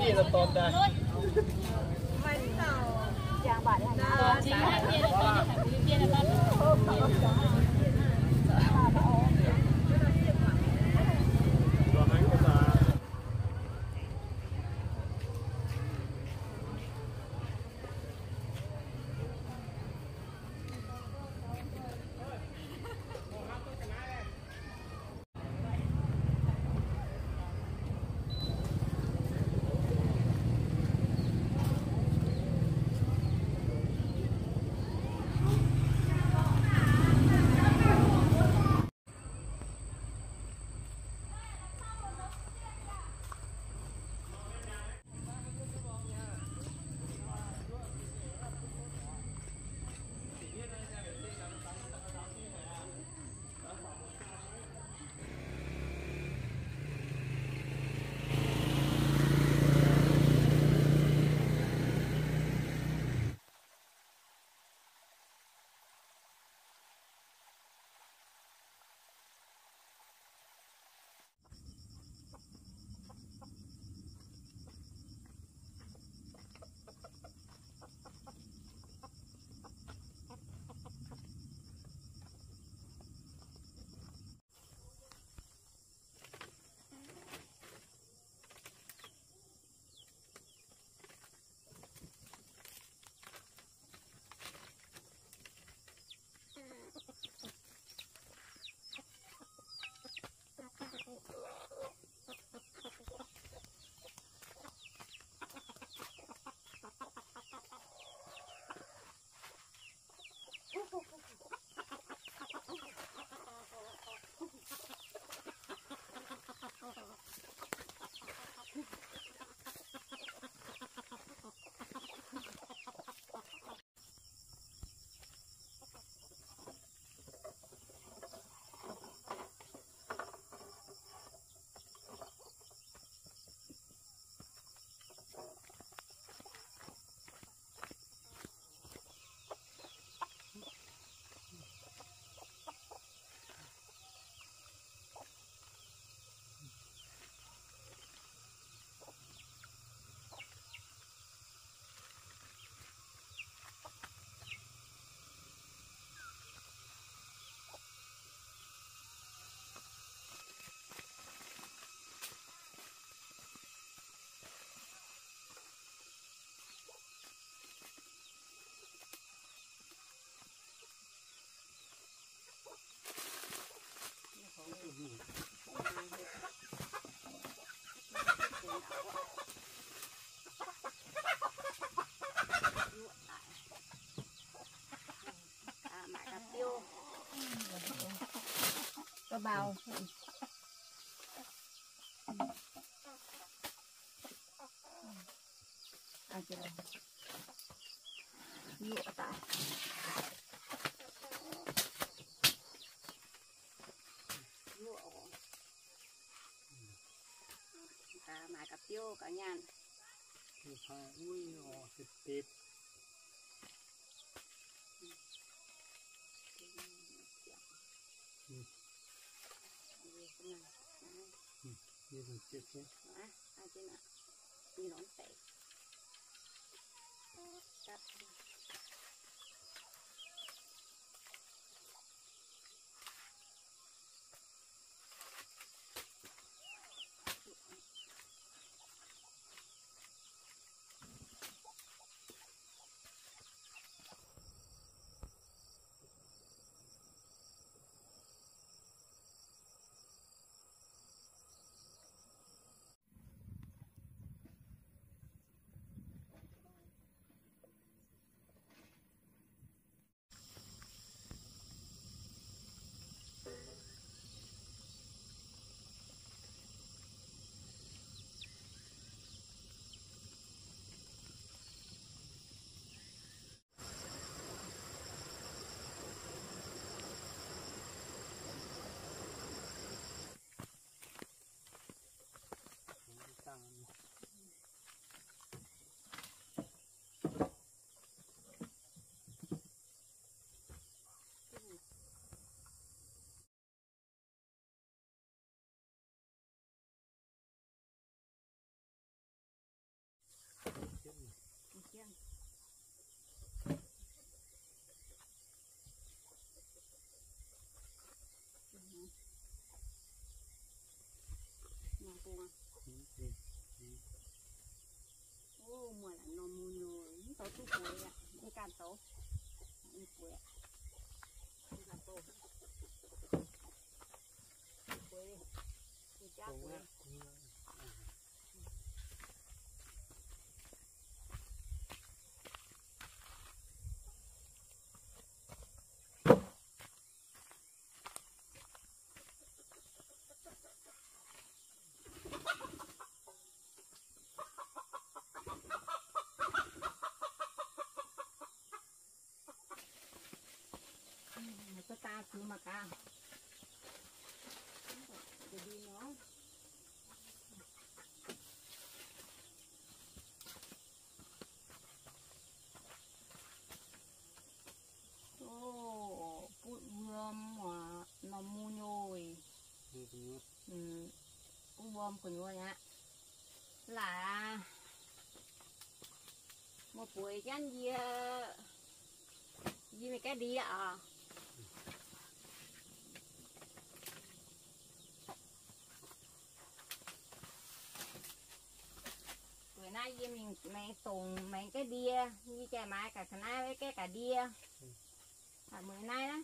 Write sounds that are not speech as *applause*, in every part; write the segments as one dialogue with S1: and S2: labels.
S1: นี่
S2: เราตอนได้
S3: ไม่ต่อยางบาดได้
S4: bao. À chưa đâu nhựa tại
S2: à mài cặp tiêu cả nhà.
S3: Ui, ồ, thịt thịt ạ đi can tao đi có ta cứ mà ca để đi nó ô bụi bươm mà nó mu nhồi. Ừ bụi bươm của nhồi nhá là một buổi chăn gì gì mấy cái đi à bữa nay mày tùng mấy cái đia như chả mai cả thằng ai với cái cả đia. À bữa nay đó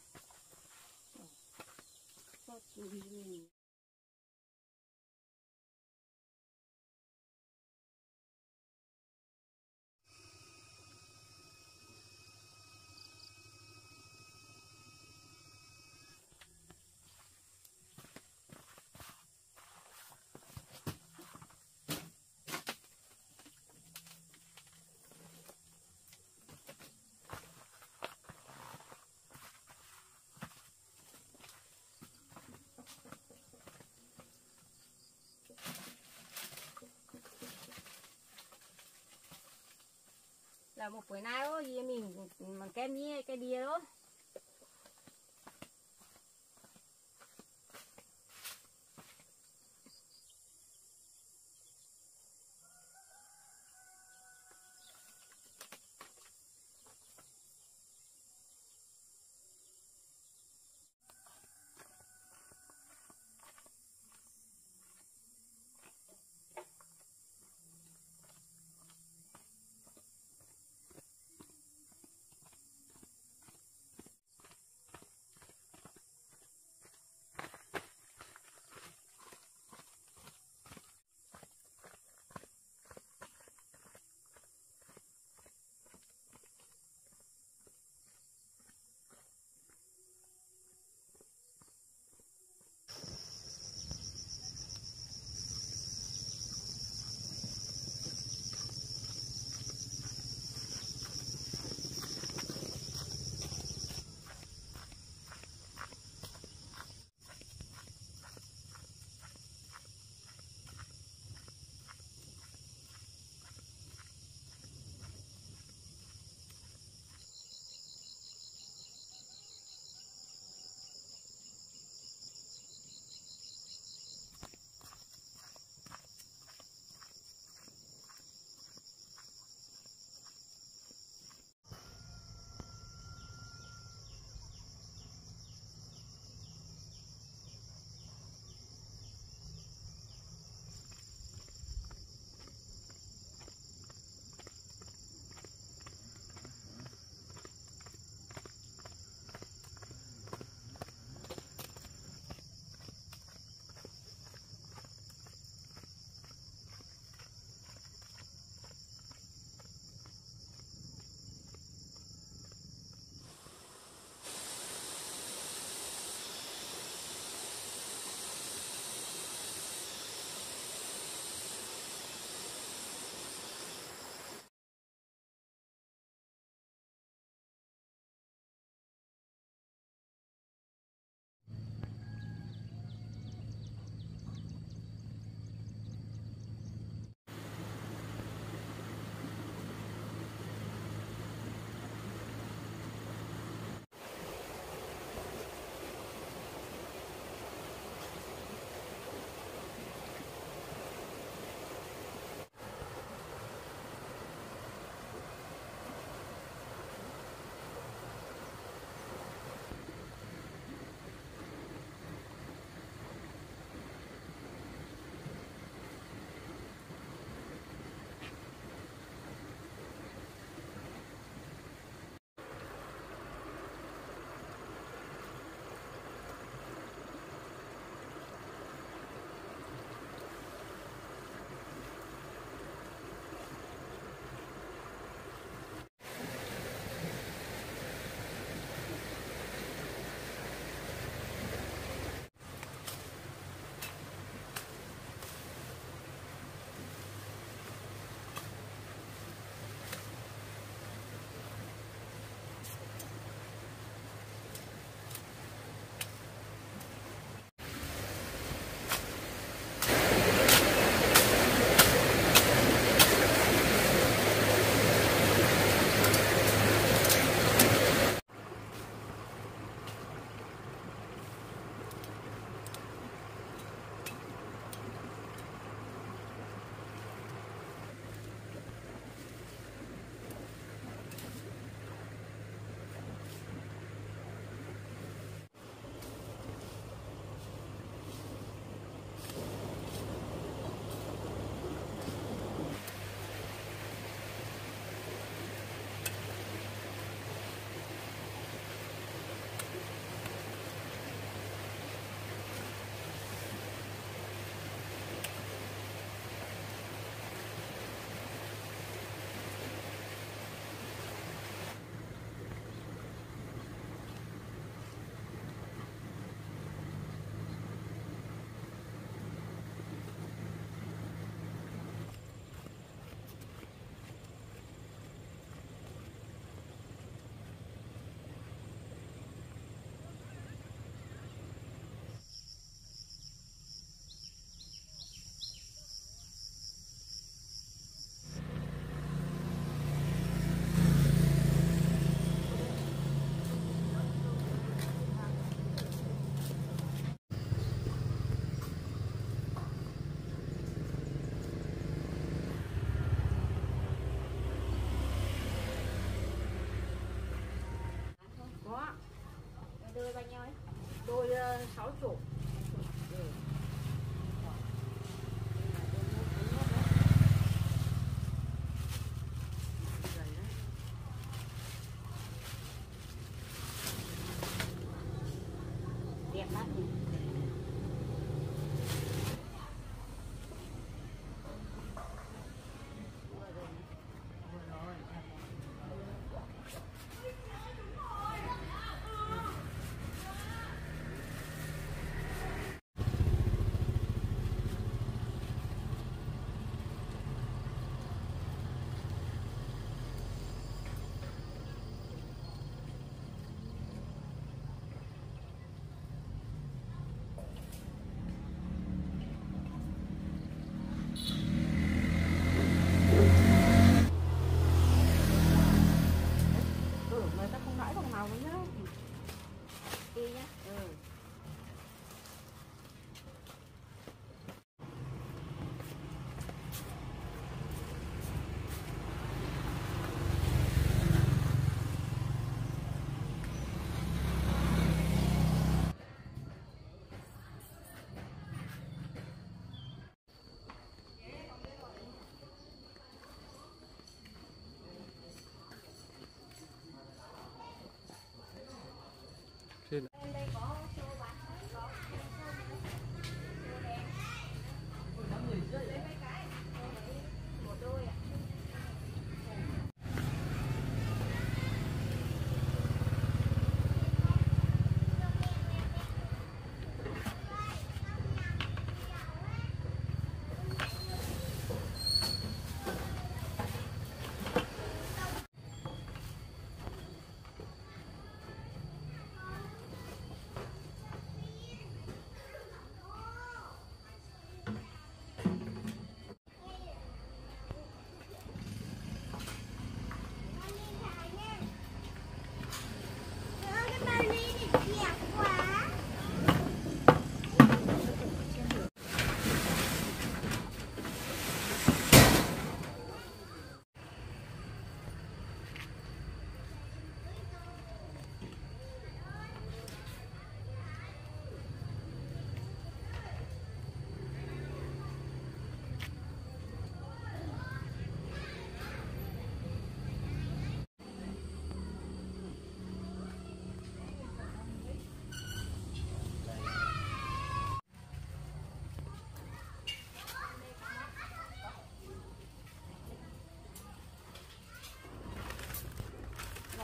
S3: là một buổi nay đó gì mình bằng kem như cái đia đó.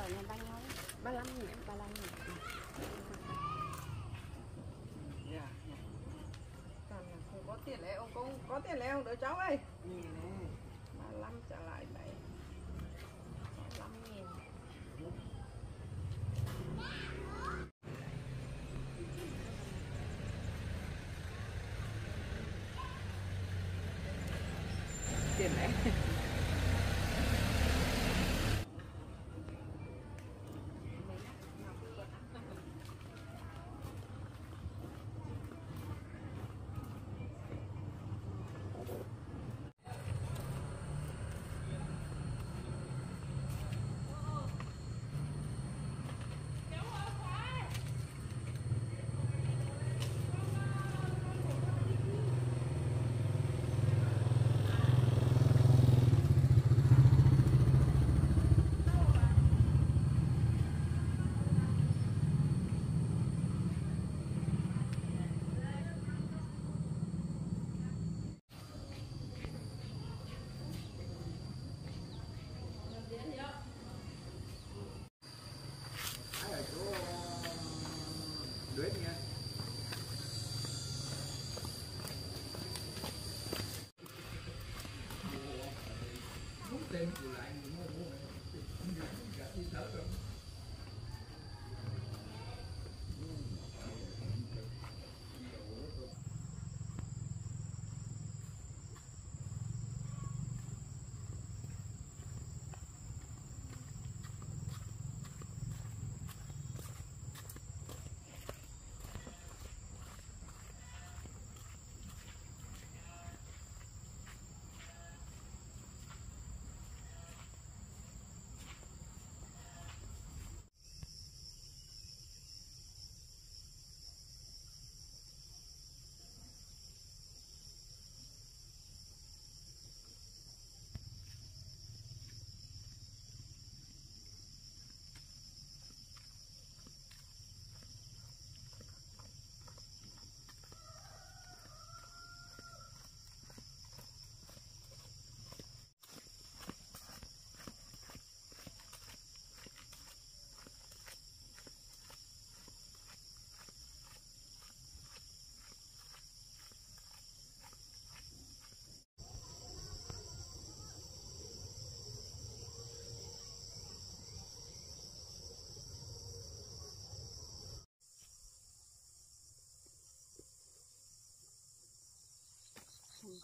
S3: Rồi nhà đang nói ba lăm nhỉ ba lăm nhỉ
S5: Dạ. Còn không có tiền lẻ ông cũng có tiền lẻ không đứa cháu ơi ba lăm trả lại bảy năm nghìn tiền lẻ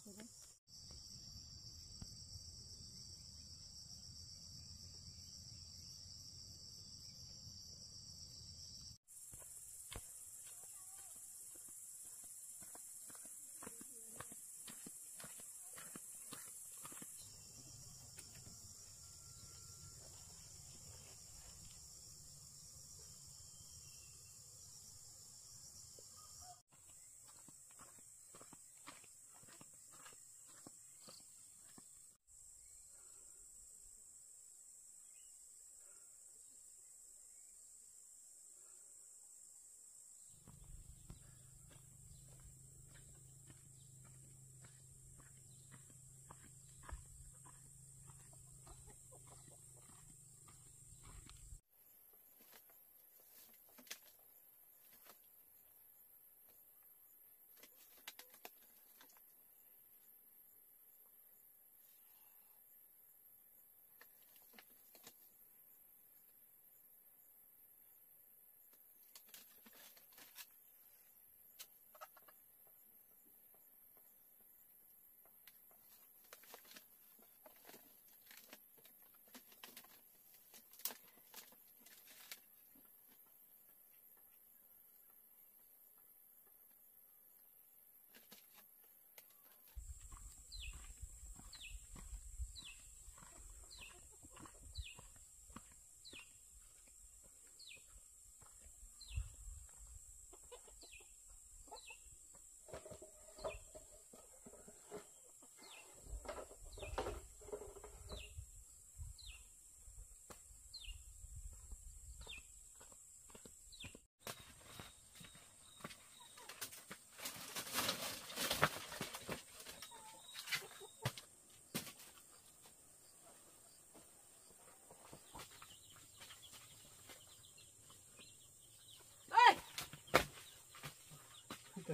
S3: คือ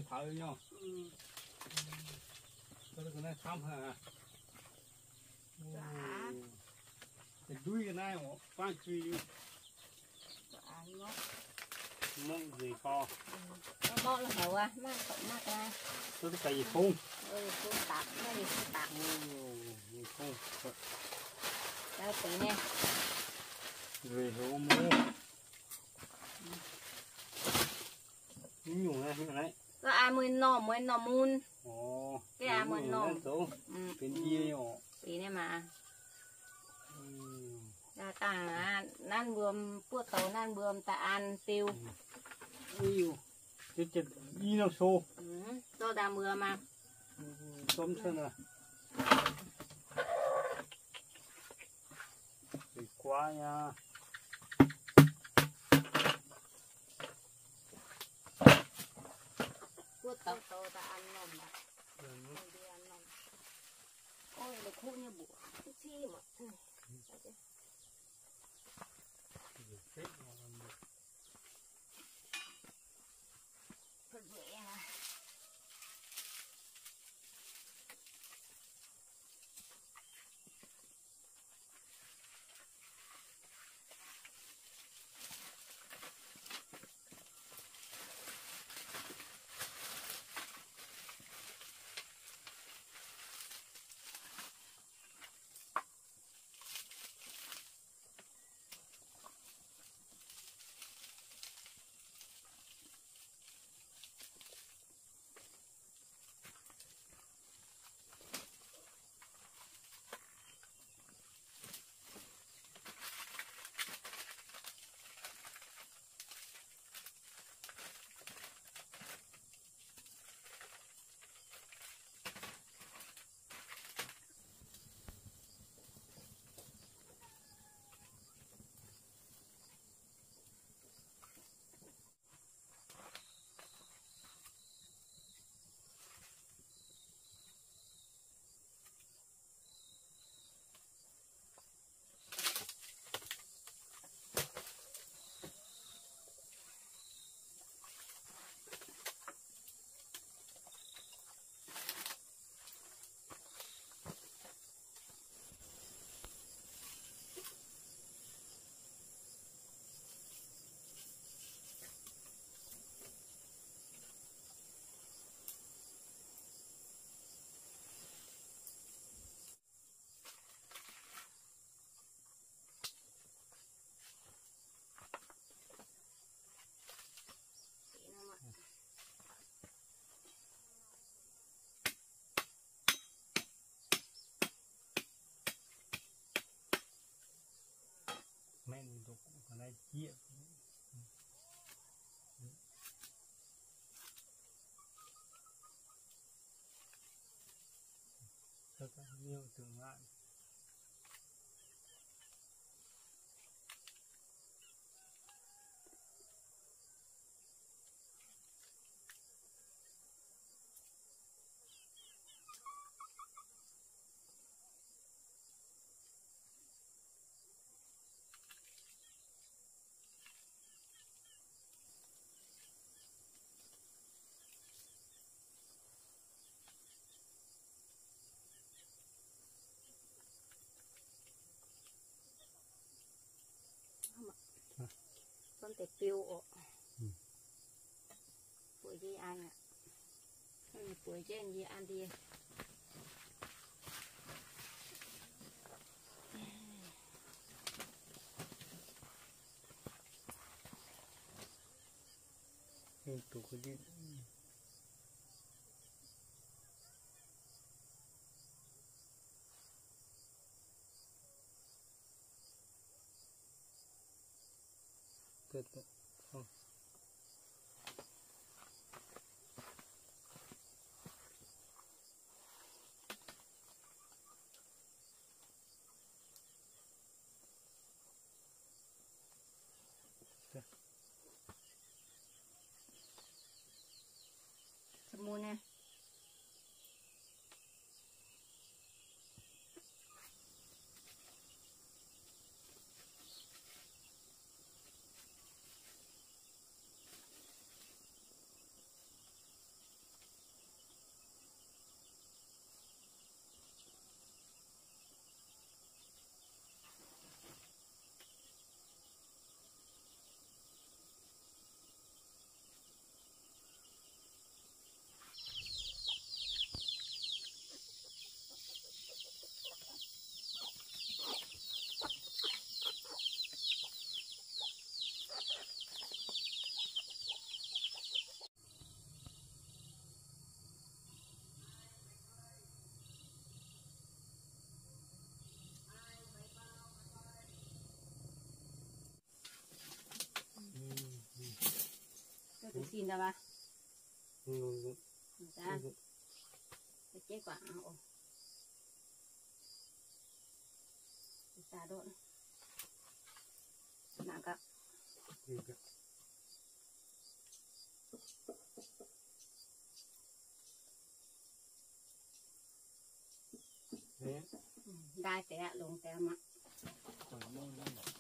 S2: cái thợ nhau cái cái này thăm hả
S3: dạ
S2: cái đuôi cái này mà quan truy
S3: dạ ngó
S2: mong gì co
S3: mò là hậu à má cậu má ta
S2: tôi cái
S3: gì phun ừ phun tạt nó
S2: gì
S3: phun tạt gì phun đây tự nè
S2: rồi hậu mua nhiều này nhiều này.
S3: ก็อามือหน่อมือหน่อมูล
S2: ồ
S3: Cái à, mình
S2: nhiều
S3: nồng.
S2: này tổ
S3: อืม
S2: bên kia nhỏ
S3: ปีเนี่ยมา
S2: Ừ.
S3: แล้วต่างอ่ะนั่นรวมพวกเขานั่นรวมตาอันติว
S2: yêu cái chân y nó xô
S3: อืมโซดาเมือมา
S2: tôm xem nào Thì quá nha
S3: พวกเขาโตตาอันนมอ่ะเดี Kuota. Kuota annom. Annom. annom. Oi, no kuunya buo. Siima. Mm. Okay. là
S2: chịu nhiều tưởng ngại. lại
S3: con tẹt piu ổ
S2: Ừ.
S3: ปุ๋ยgì ăn ạ Ừ,ปุ๋ยtrên gì ăn đi
S2: Nên tụ cái điện Tuyệt vời. Không.
S3: that xin ra ba ra chết quả ảo ra độn nặng
S2: cặp
S3: Đây, tẻ, lùng tẻ mặt.
S2: Còn mông
S3: lên rồi.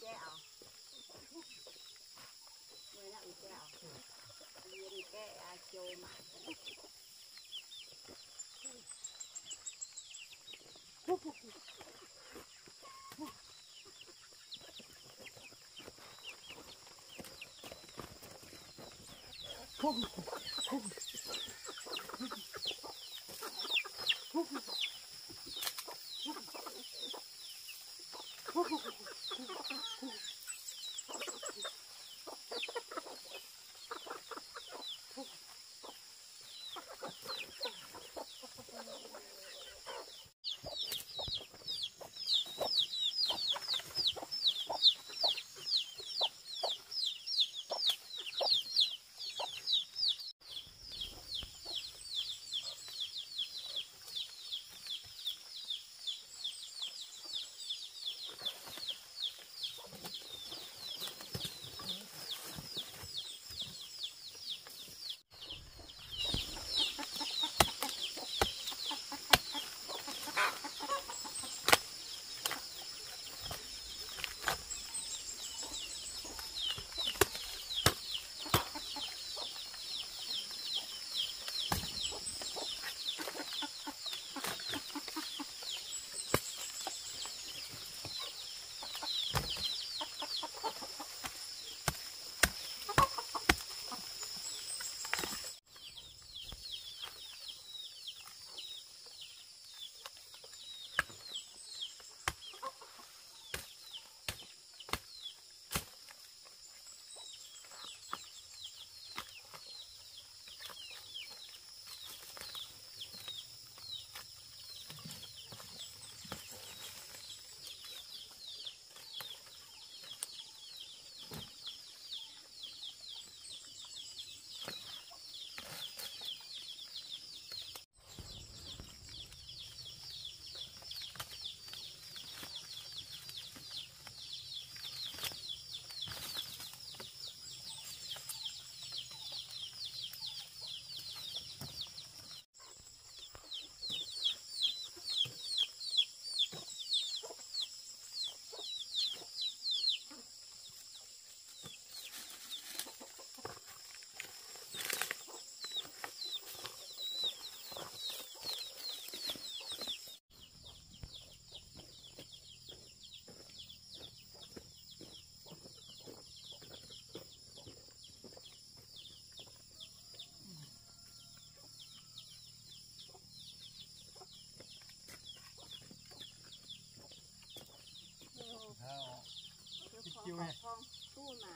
S3: แก้เอา คิวไงทองตู้มา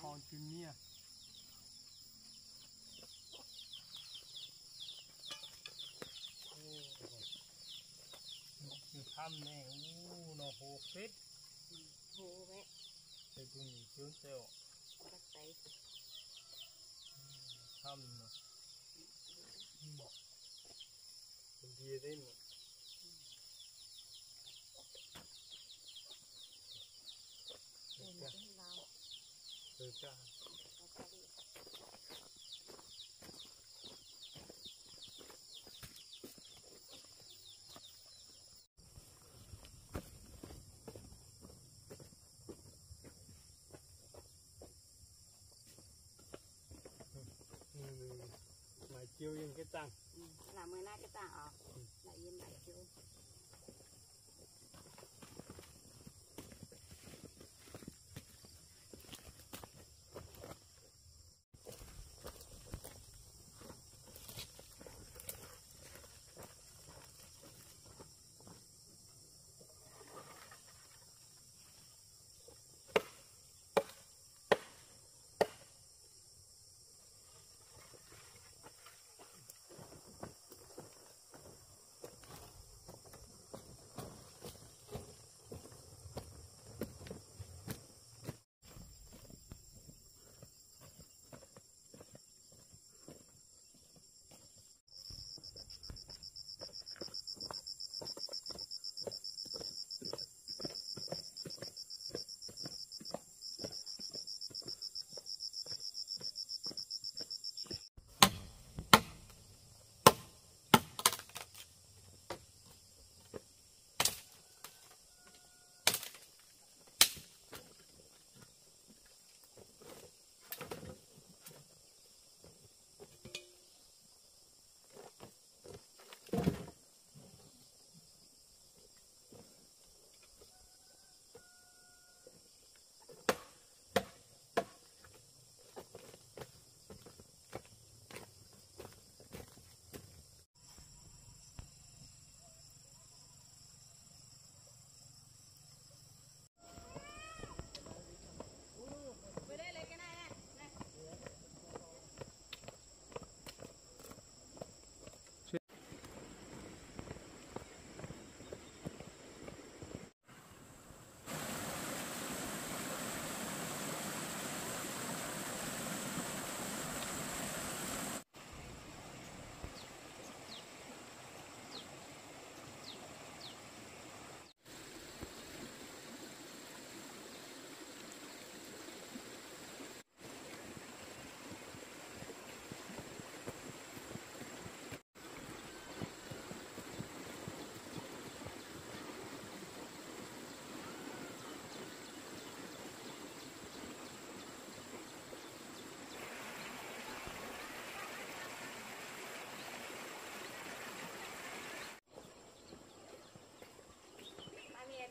S3: ทองจึงเนี่ย
S2: โอยู่ถ้ำแน่อู้นอ
S3: โห
S2: เฟสโห
S3: แม่ไป
S2: จุ่มจุ่มเซ
S3: ลปัก
S2: ใจ
S3: ถ้ำเนาะ
S2: ดี
S3: เด้น Ừ,
S2: ừ, ừ. chiêu yên cái tăng.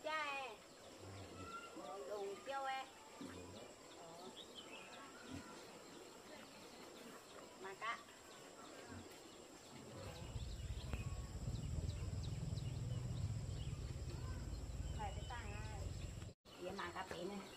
S3: cha e đủ kêu e mà cả phải cái tàng ai vậy mà cả bị
S2: này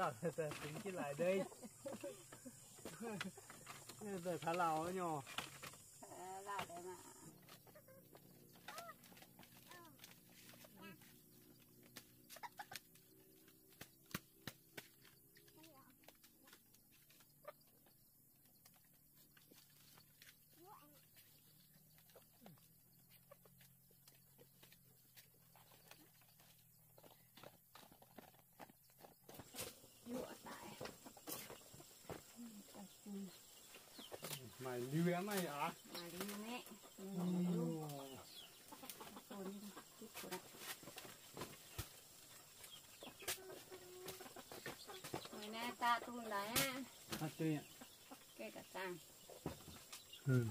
S2: sao tính chứ lại đây giờ thả lỏng nó nhỏ mày lưu em này
S3: à mà lưu em ấy lưu còn chút của
S2: đấy mày nè ta tuôn đấy ha
S3: kể cả sang ừ.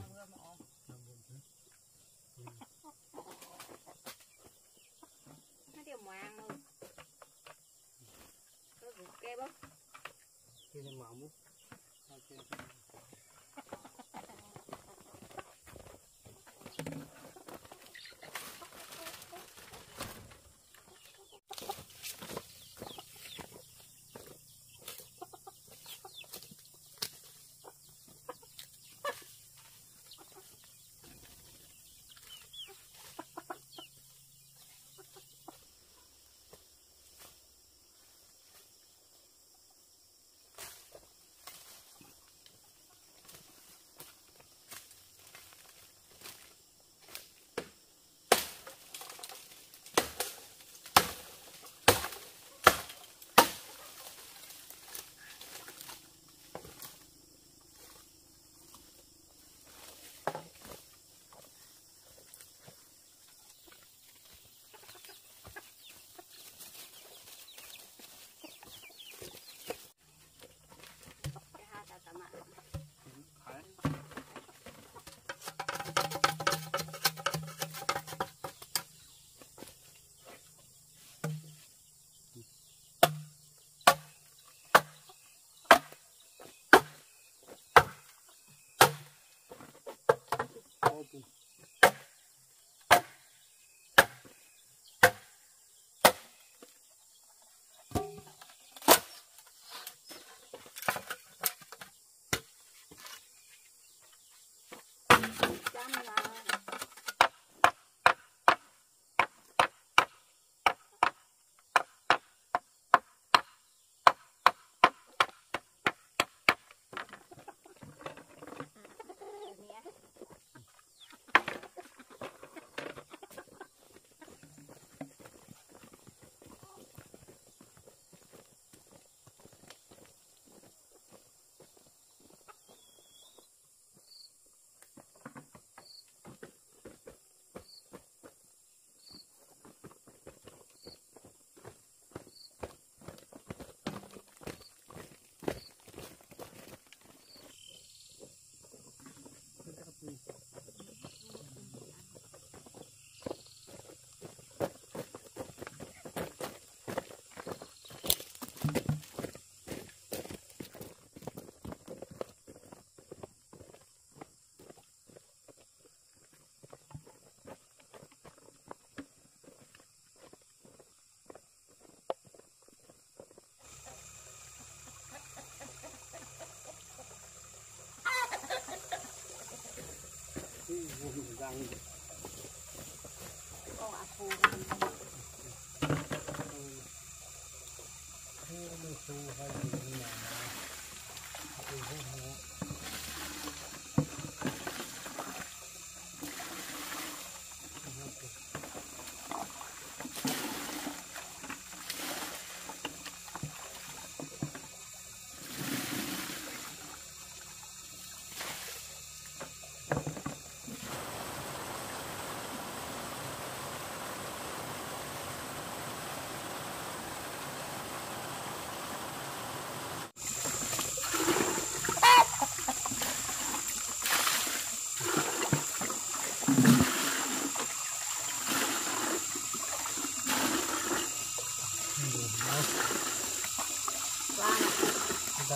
S2: Yeah. Oh, I pulled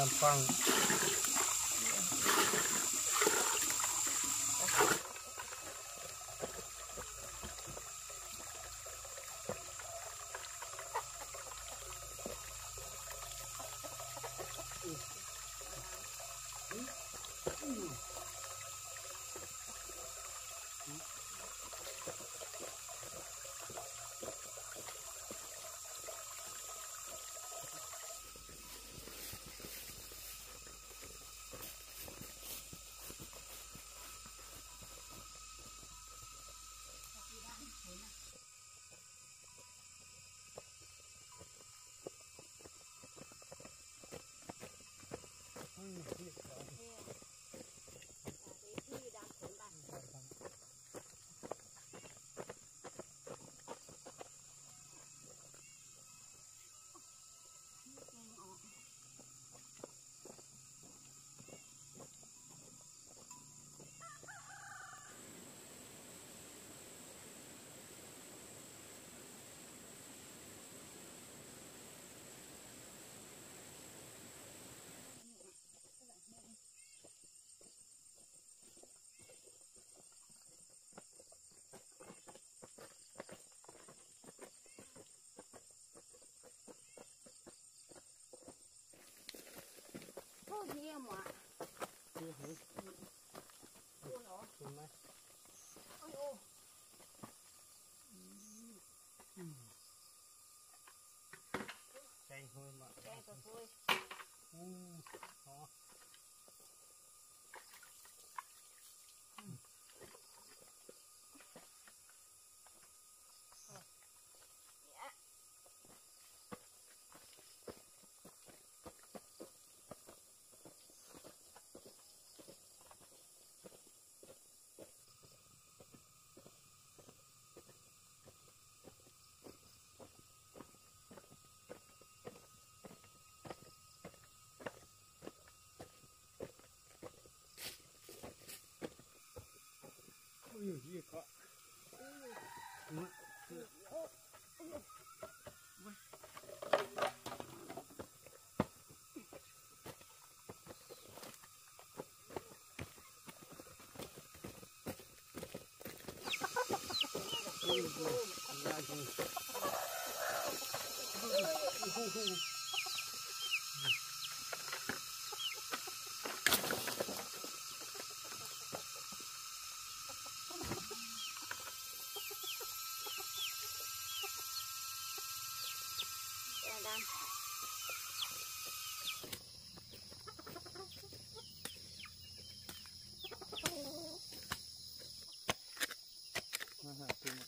S3: 放 nhiều mà
S2: chưa hử
S3: ôi nó
S2: xuống đây
S3: ôi ô
S2: cay hơn mà.
S3: Đây rồi thôi
S2: ừ đó ôi giời gì có ừ. Ôi giời, ra rồi.
S3: đây đang
S2: Ha, ha, tuma.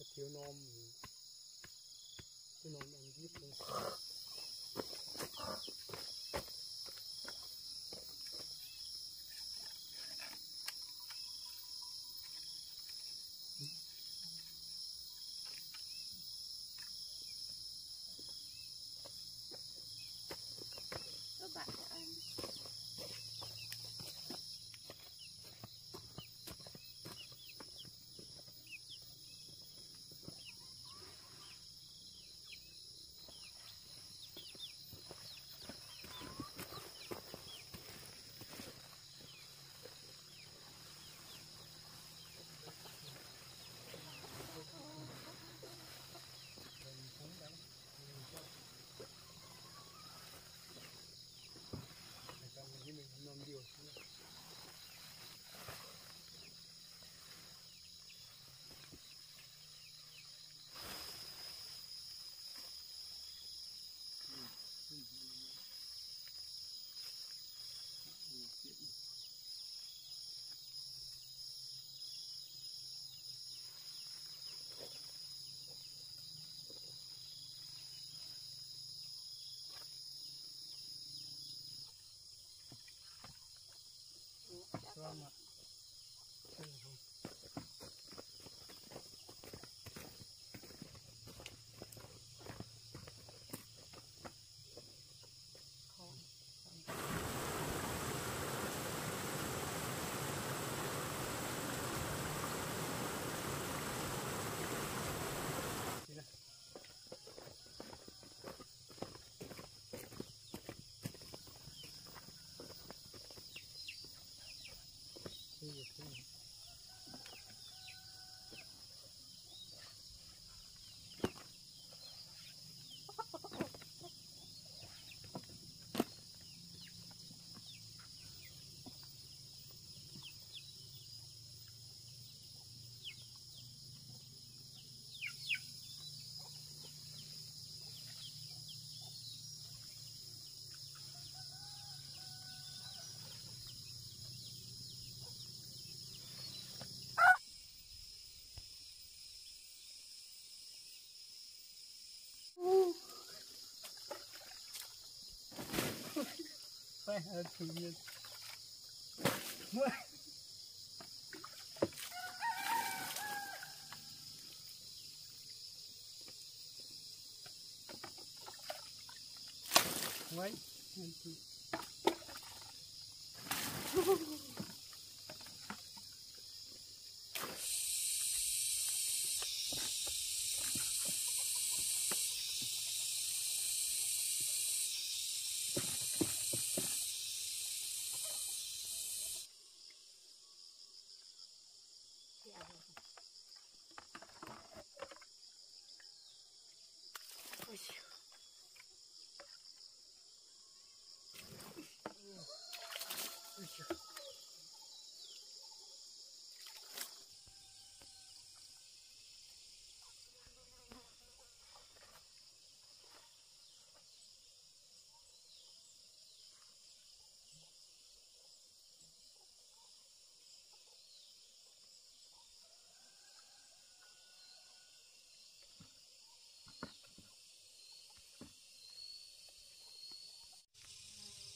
S2: Cái thiếu nom thiếu nom ăn giết luôn I had two years. *laughs* What? White and. *laughs*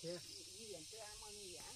S2: kia
S3: gì vậy chưa ăn món gì vậy